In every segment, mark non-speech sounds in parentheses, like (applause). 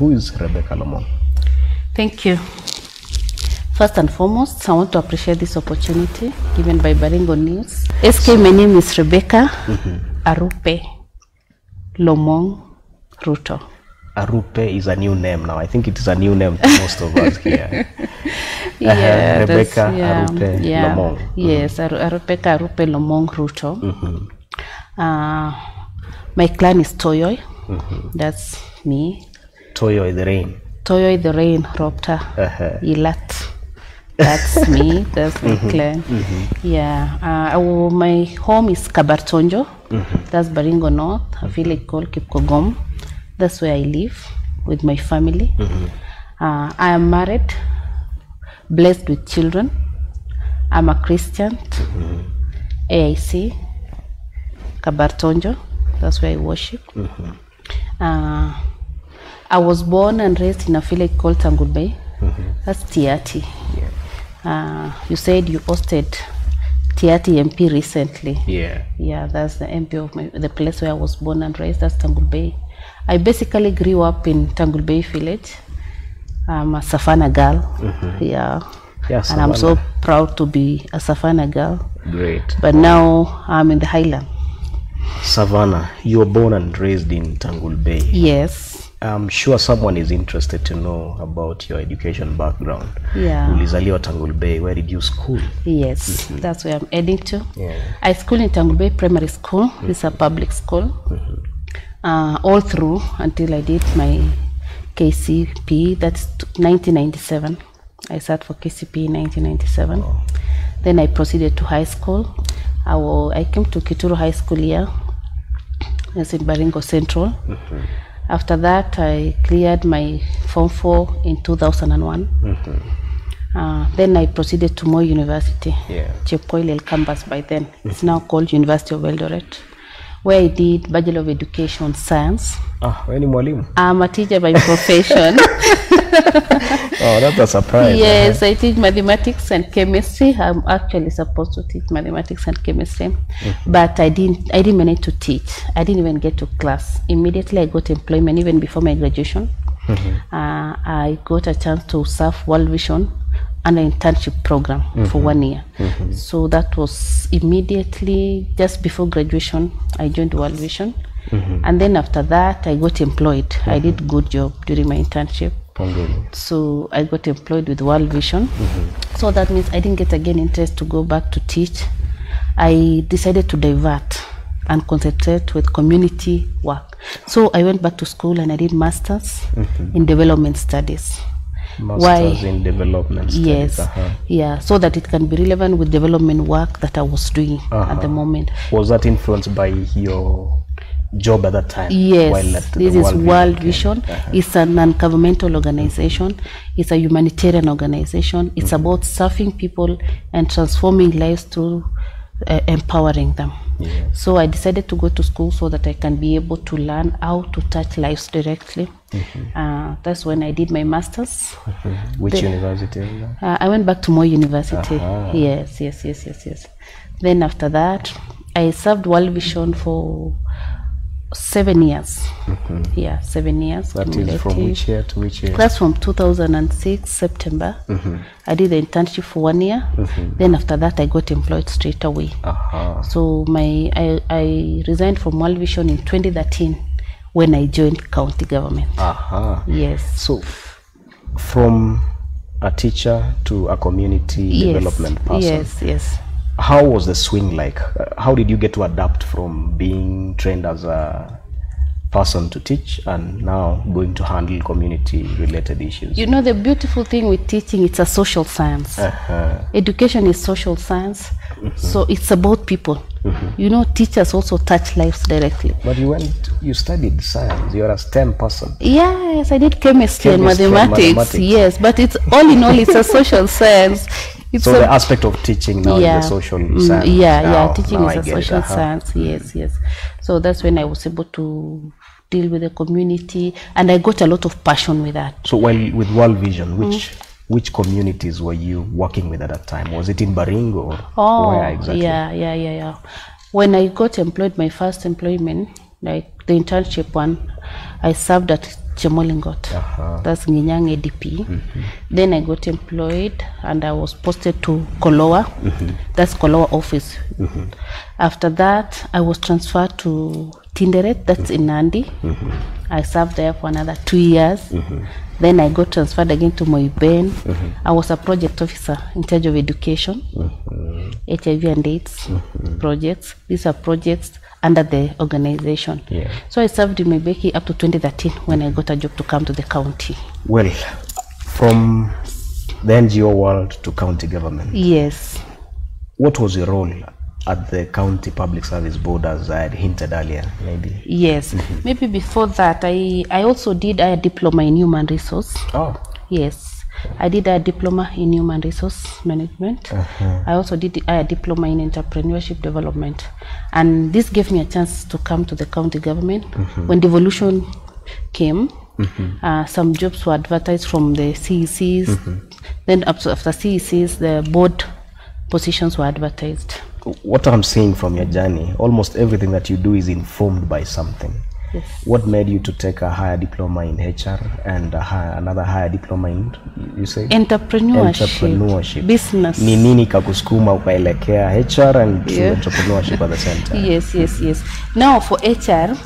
who is Rebecca Lomong? Thank you. First and foremost, I want to appreciate this opportunity given by Baringo News. SK, so, my name is Rebecca mm -hmm. Arupe Lomong Ruto. Arupe is a new name now. I think it is a new name to most of us (laughs) here. Yeah, uh, Rebecca yeah, Arupe yeah. Lomong. Yes, Aru- Rebecca Arupe Lomong Ruto. Mm -hmm. Uh, my clan is Toyoy. Mm -hmm. That's me. Toyo the rain. Toyo the Rain Ropta Uh-huh. Ilat. That's me. That's my clan. Mm-hmm. Yeah. Uh, oh, my home is Kabartonjo. Mm-hmm. That's Baringo North, a village called Kipkogom. That's where I live with my family. Uh, I am married, blessed with children. I'm a Christian. AIC, Kabartonjo. That's where I worship. Uh, I was born and raised in a village called Tangulbei. That's Tiati. Uh, you said you hosted Tiati MP recently. Yeah. Yeah, that's the MP of my, the place where I was born and raised. That's Tangulbei. I basically grew up in Tangulbei village. I'm a Savannah girl. Yeah. Yeah, and I'm so proud to be a Savannah girl. Great. But now I'm in the Highland. Savannah, you were born and raised in Tangulbei. Yes. I'm sure someone is interested to know about your education background. Yeah. Ulizaliwa Tangul Bay. Where did you school? Yes, mm -hmm. that's where I'm heading to. Yeah. I school in Tangul Bay Primary School. Mm -hmm. It's a public school. Mm -hmm. Uh, all through until I did my KCP. That's 1997. I sat for KCP in 1997. Oh. Then I proceeded to high school. I, will, I came to Kituru High School here. That's in Baringo Central. After that, I cleared my Form 4 in 2001. Uh, then I proceeded to Moi University. Yeah. Chepkoilel campus by then. It's now called University of Eldoret, where I did Bachelor of Education Science. Ah, wewe ni mwalimu? (laughs) I'm a teacher by profession. (laughs) Oh, that's a surprise. yes, I teach mathematics and chemistry. I'm actually supposed to teach mathematics and chemistry, but I didn't. I didn't manage to teach. I didn't even get to class. Immediately, I got employment even before my graduation. Uh, I got a chance to serve World Vision an internship program for mm-hmm. one year. Mm-hmm. So that was immediately just before graduation. I joined World Vision, mm-hmm. and then after that, I got employed. I did good job during my internship. So I got employed with World Vision. So that means I didn't get again interest to go back to teach. I decided to divert and concentrate with community work. So I went back to school and I did masters in development studies. Masters why in development studies. Yes. Uh-huh. Yeah, so that it can be relevant with development work that I was doing uh -huh. at the moment. Was that influenced by your job at that time? Yes, while at this the is World World Vision? Vision. It's a non-governmental organization. It's a humanitarian organization. It's mm -hmm. about serving people and transforming lives through uh, empowering them. Yeah. So I decided to go to school so that I can be able to learn how to touch lives directly. Uh, that's when I did my masters. Which The- university is that? Uh, I went back to Moi University. Aha. Yes, yes, yes, yes, yes. Then after that, I served World Vision for seven years. Mm-hmm. Yeah, seven years. That is from which year to which year? That's from 2006 September. Mm-hmm. I did the internship for one year. Mm-hmm. Then after that, I got employed straight away. Uh-huh. So my I, I resigned from World Vision in 2013 when I joined county government. Uh-huh. Yes. So, from a teacher to a community Yes. development person, Yes. Yes. How was the swing like? Uh, how did you get to adapt from being trained as a person to teach and now going to handle community related issues? You know the beautiful thing with teaching, it's a social science. uh-huh. Education is social science, so it's about people. You know, teachers also touch lives directly. But you went, you studied science. You're a STEM person. Yes, I did chemistry, and, Chemistry and mathematics, mathematics. Yes, but it's all in all, it's a social (laughs) science. It's So a, the aspect of teaching now is the social Mm, science. Yeah, Now- yeah, teaching is I a get it, social uh-huh. science. Yes, yes. So that's when I was able to deal with the community, and I got a lot of passion with that. So while with World Vision, which Mm. which communities were you working with at that time? Was it in Baringo or Oh, where exactly? yeah, yeah, yeah, yeah. When I got employed, my first employment, like the internship one, I served at Chemolingot. Uh-huh. That's Nginyang ADP. Mm-hmm. Then I got employed and I was posted to Koloa. Mm-hmm. That's Koloa office. Mm-hmm. After that, I was transferred to Tinderet, that's in Nandi. I served there for another two years. Then I got transferred again to Moiben. I was a project officer in charge of education, mm -hmm. HIV and AIDS mm -hmm. projects. These are projects under the organization. Yeah. So I served in Mebeki up to 2013 when I got a job to come to the county. Well, from the NGO world to county government, Yes. what was your role at the County Public Service Board as I had hinted earlier, maybe? Yes. (laughs) Maybe before that, I, I also did a diploma in human resource. Oh, Yes. I did a diploma in human resource management. Uh-huh. I also did a diploma in entrepreneurship development. And this gave me a chance to come to the county government. Mm-hmm. When devolution came, mm-hmm. uh, some jobs were advertised from the CECs. Mm-hmm. Then up to- after CECs, the board positions were advertised. What I'm seeing from your journey, almost everything that you do is informed by something. Yes. What made you to take a higher diploma in HR and a higher, another higher diploma in, you say? Entrepreneurship, Entrepreneurship. business. Ni nini kakusukuma ukaelekea HR and Yeah. entrepreneurship at the same time? (laughs) Yes, yes, yes. Now for HR,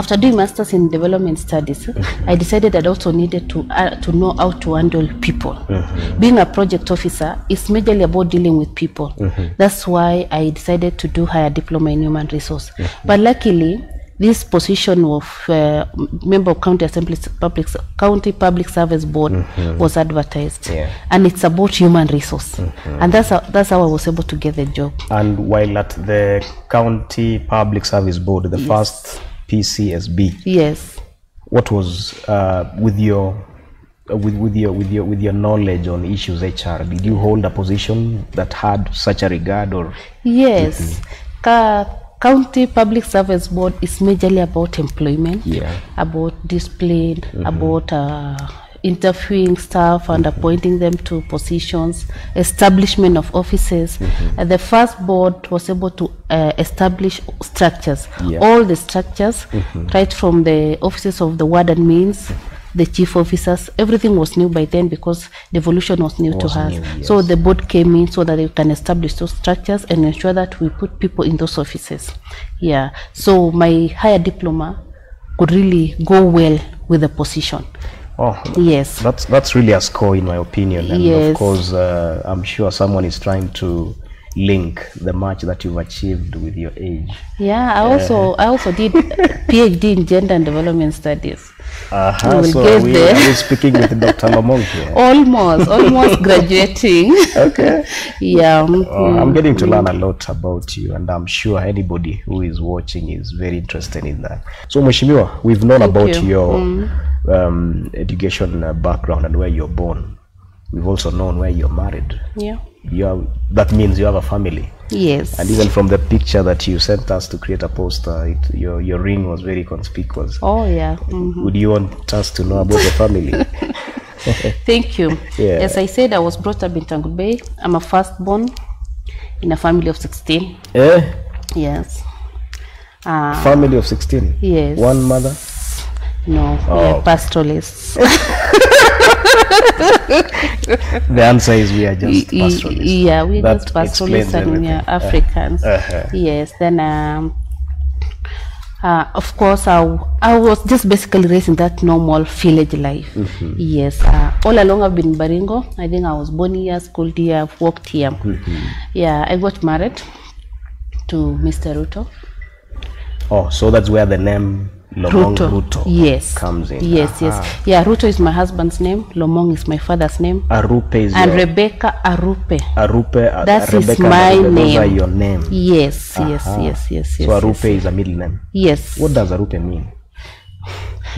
after doing masters in development studies, I decided that I also needed to uh, to know how to handle people. Mm-hmm. Being a project officer is majorly about dealing with people. Mm-hmm. That's why I decided to do higher diploma in human resource. Mm-hmm. But luckily, this position of uh, member of county assembly public county public service board was advertised. Yeah. and it's about human resource. And that's how, that's how i was able to get the job. And while at the County Public Service Board, the first PCSB, yes what was uh, with your with, with your with your with your knowledge on issues HR? Did you hold a position that had such a regard, or Yes. County Public Service Board is majorly about employment, Yeah. about discipline, mm -hmm. about uh, interviewing staff and appointing them to positions, establishment of offices. Uh, the first board was able to uh, establish structures, Yeah. all the structures, right from the offices of the ward and means. The chief officers, everything was new by then because devolution was new Was to us. new, So the board came in so that they can establish those structures and ensure that we put people in those offices. Yeah. So my higher diploma could really go well with the position. Oh, Yes. that's that's really a score in my opinion. And Yes. of course, uh, I'm sure someone is trying to link the match that you've achieved with your age. Yeah. I also I also did PhD in gender and development studies. Uh-huh. will So get are we, there. are we speaking with Dr. (laughs) Lomong here? Almost, almost (laughs) graduating. Okay. (laughs) Yeah. mm, Uh, I'm getting to learn a lot about you, and I'm sure anybody who is watching is very interested in that. So, Mheshimiwa, we've known Thank about you. your um, education uh, background and where you're born. We've also known where you're married. Yeah. You have, that means you have a family. Yes. And even from the picture that you sent us to create a poster, it, your, your ring was very conspicuous. Oh yeah. Mm -hmm. Would you want us to know about your family? (laughs) Thank you. Yeah. As I said, I was brought up in Tangut Bay. I'm a firstborn in a family of 16. eh? Yes. Uh, Family of 16? Yes. One mother? no, we Oh. are pastoralists. (laughs) (laughs) The answer is we are just pastoralists. Yeah, we're That just pastoralists and we are. Africans. Uh-huh. Yes. Then, um, uh, of course, I, I was just basically raised in that normal village life. Mm-hmm. Yes. Uh, all along, I've been in Baringo. I think I was born here, schooled here, I've worked here. Mm-hmm. Yeah, I got married to Mr. Ruto. Oh, so that's where the name Lomong Ruto, Yes. comes in. Yes, yes. Yeah, Ruto is my husband's name. Lomong is my father's name. Arupe is And your, Rebecca Arupe. Arupe. uh, That is Rebecca my Arupe, Those are name. your name. Yes, yes, Aha. yes, yes, yes. So Arupe yes. is a middle name. Yes. What does Arupe mean?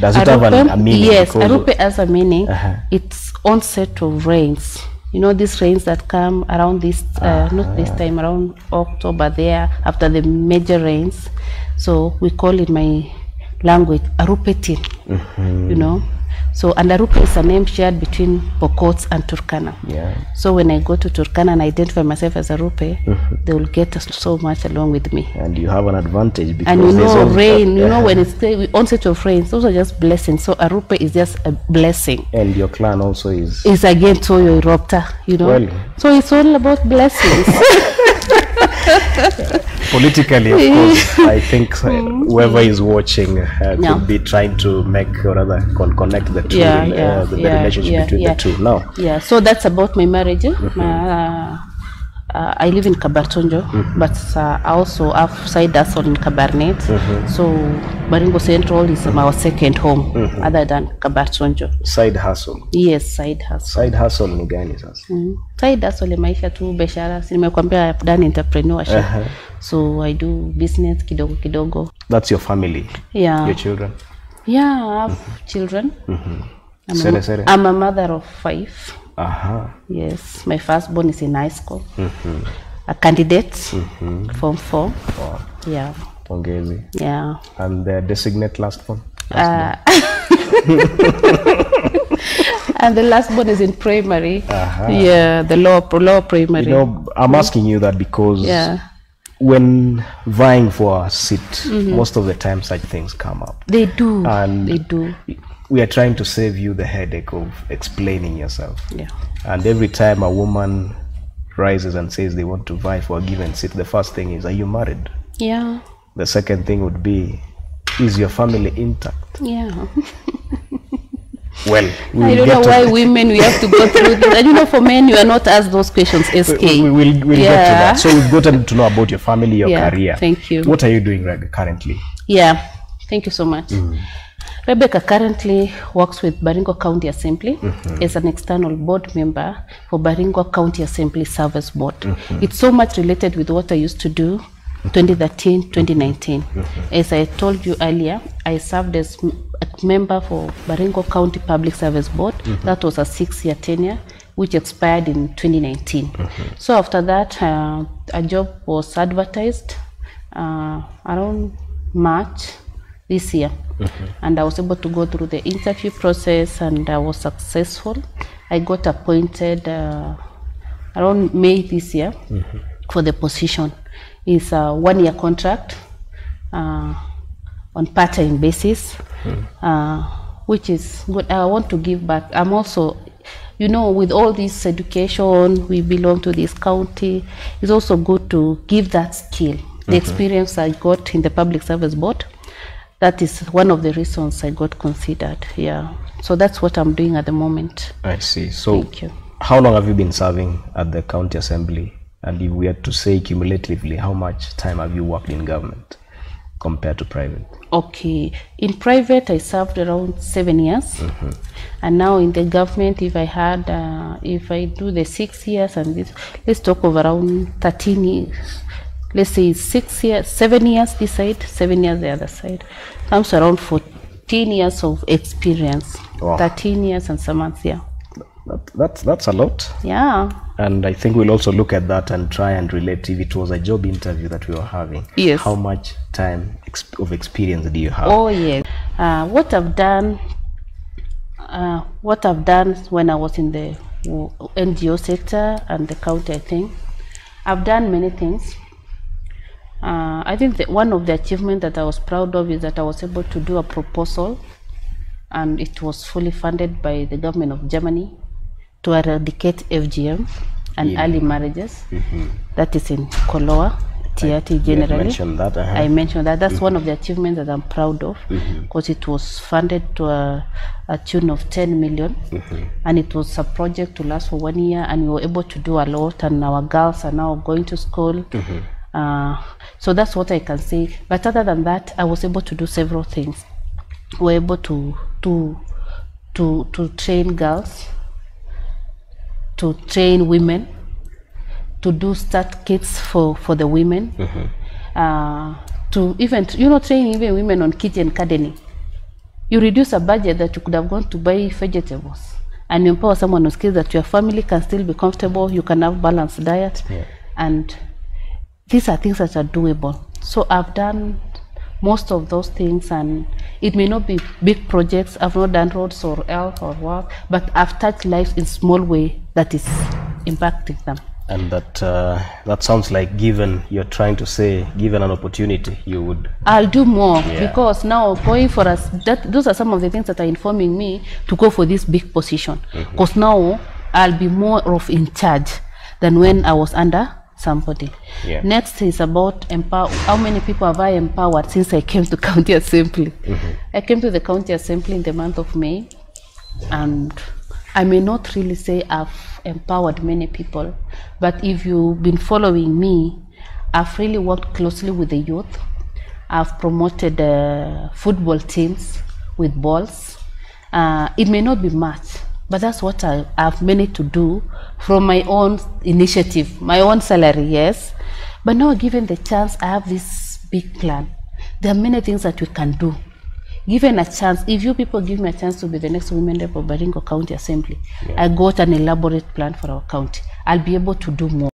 Does it have an, a meaning? Yes, Arupe has a meaning. Uh-huh. It's onset of rains. You know these rains that come around this, uh, not this time, around October there after the major rains. So we call in my language Arupetin. Mm-hmm. You know, So and Arupe is a name shared between Pokot and Turkana. Yeah. So when I go to Turkana and identify myself as arupe mm -hmm. they will get so much along with me. And you have an advantage because And you know, rain, you know, (laughs) when it's the onset of rain, those are just blessings. So Arupe is just a blessing. and your clan also is It's again Toyo Iropta, you know. Well. so it's all about blessings. (laughs) (laughs) politically, of course. I think uh, (laughs) whoever is watching uh, could Yeah. be trying to make or rather con- connect the two, Yeah, yeah, uh, the, the yeah, relationship yeah, between yeah. the two. Now, yeah, so that's about my marriage. Mm -hmm. uh, uh, I live in Kabartonjo, mm-hmm. but uh, I also have side hustle in Kabarnet. Mm-hmm. So Baringo Central is our second home, mm-hmm. other than Kabartonjo. side hustle. Yes, side hustle. Side hustle ni gani sasa? Mm-hmm. Side hustle ni maisha tu biashara. Si nimekwambia I've done entrepreneurship. Uh-huh. So I do business kidogo kidogo. That's your family, Yeah. your children. Yeah, I have mm-hmm. children. Mm-hmm. I'm, Sere, a, sere. I'm a mother of five. Aha. Yes, my firstborn is in high school. Mm-hmm. A candidate, mm-hmm. form four. Wow. Yeah, Pongezi. yeah. And the designate last one? Uh, (laughs) and the last one is in primary. Aha. Yeah, the lower lower primary. You know, I'm asking you that because yeah, when vying for a seat, mm-hmm. most of the time such things come up. they do. And they do. We are trying to save you the headache of explaining yourself. Yeah. And every time a woman rises and says they want to vie for a given seat, the first thing is, Are you married? Yeah. The second thing would be, Is your family intact? Yeah. Well, (laughs) we I don't know why women we have to go through this. And you know, for men, you are not asked those questions. SK. we, we will we'll get to that. So we've gotten to know about your family, your Yeah, career. thank you. What are you doing right, currently? Yeah, thank you so much. Mm. Rebecca currently works with Baringo County Assembly mm -hmm. as an external board member for Baringo County Assembly Service Board. Mm -hmm. It's so much related with what I used to do 2013 2019. Mm -hmm. As I told you earlier, I served as a member for Baringo County Public Service Board. That was a six year tenure which expired in 2019. So after that, uh, a job was advertised uh, around March this year. And I was able to go through the interview process and I was successful. I got appointed uh, around May this year for the position. It's a one year contract uh, on part time basis, uh, which is good. I want to give back. I'm also, you know, with all this education, we belong to this county. It's also good to give that skill, the experience I got in the public service board. That is one of the reasons I got considered. Yeah. So that's what I'm doing at the moment. I see. So, Thank you. how long have you been serving at the county assembly? And if we had to say cumulatively, how much time have you worked in government compared to private? Okay. In private, I served around seven years, and now in the government, if I had, uh, if I do the six years and this, let's talk of around thirteen years. Let's say six years, seven years this side, seven years the other side. Comes around fourteen years of experience. Wow. Thirteen years and some months. Yeah. That, that's, that's a lot. Yeah. And I think we'll also look at that and try and relate if it was a job interview that we were having. Yes. How much time of experience do you have? Oh yes. Uh, what I've done, uh, what I've done when I was in the NGO sector and the county, I think, I've done many things. Uh, I think that one of the achievements that I was proud of is that I was able to do a proposal, and it was fully funded by the government of Germany to eradicate FGM and Yeah. early marriages. Mm-hmm. That is in Koloa, Tiati generally. mentioned that. uh-huh. I mentioned that. That's one mm-hmm. of the achievements that I'm proud of mm-hmm. because it was funded to a, a tune of 10 million and it was a project to last for one year and we were able to do a lot and our girls are now going to school. Uh, so that's what I can say. But other than that, I was able to do several things. We were able to to to to train girls, to train women, to do start kits for for the women uh, to even you know train even women on kitchen gardening you reduce a budget that you could have gone to buy vegetables and you empower someone who skills that your family can still be comfortable you can have balanced diet Yeah. and these are things that are doable. So i've done most of those things and it may not be big projects. I've not done roads or health or work but i've touched lives in small way that is impacting them. And that uh, that sounds like given you're trying to say given an opportunity you would. I'll do more Yeah. because now going for us that those are some of the things that are informing me to go for this big position. Because now I'll be more of in charge than when I was under somebody. Yeah. Next is about empower how many people have I empowered since I came to (laughs) county assembly. I came to the county assembly in the month of May and I may not really say I've empowered many people, but if you've been following me, I've really worked closely with the youth. I've promoted uh, football teams with balls. Uh, it may not be much, but that's what I, I've managed to do from my own initiative, my own salary, yes. But now, given the chance, I have this big plan. There are many things that we can do given a chance, if you people give me a chance to be the next women rep of Baringo County Assembly, I got an elaborate plan for our county. I'll be able to do more.